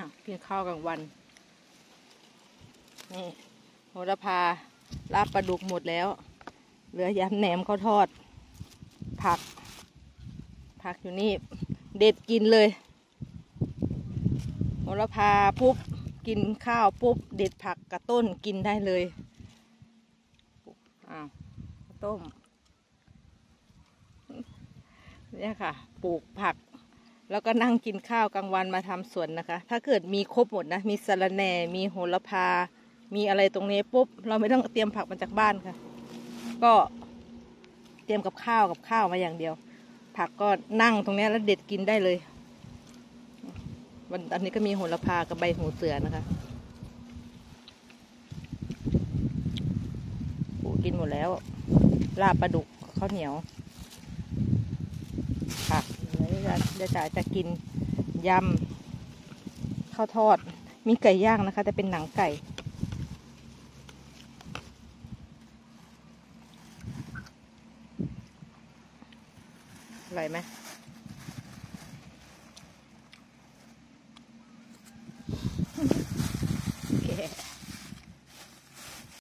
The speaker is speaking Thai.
อ้าวกินข้าวกลางวัน นี่โหระพาลาบปลาดุกหมดแล้ว เหลือยำแหนมข้าวทอด ผัก ผักอยู่นี่ เด็ดกินเลยโหระพาปุ๊บ กินข้าวปุ๊บ เด็ดผักกระต้นกินได้เลยอ้าวข้าวต้ม เนี่ยค่ะ ปลูกผัก แล้วก็นั่งกินข้าวกลางวันมาทำสวนนะคะ ถ้าเกิดมีครบหมดนะ มีสะระแหน่ มีโหระพา มีอะไรตรงนี้ปุ๊บ เราไม่ต้องเตรียมผักมาจากบ้านค่ะ ก็เตรียมกับข้าวกับข้าวมาอย่างเดียว ผักก็นั่งตรงนี้แล้วเด็ดกินได้เลย วันอันนี้ก็มีโหระพากับใบหูเสือนะคะกินหมดแล้วลาบปลาดุกข้าวเหนียว ผักเดี๋ ยวจะเดี๋ยวจะจะกินยำข้าวทอด มีไก่ย่างนะคะ แต่เป็นหนังไก่ อร่อยไหม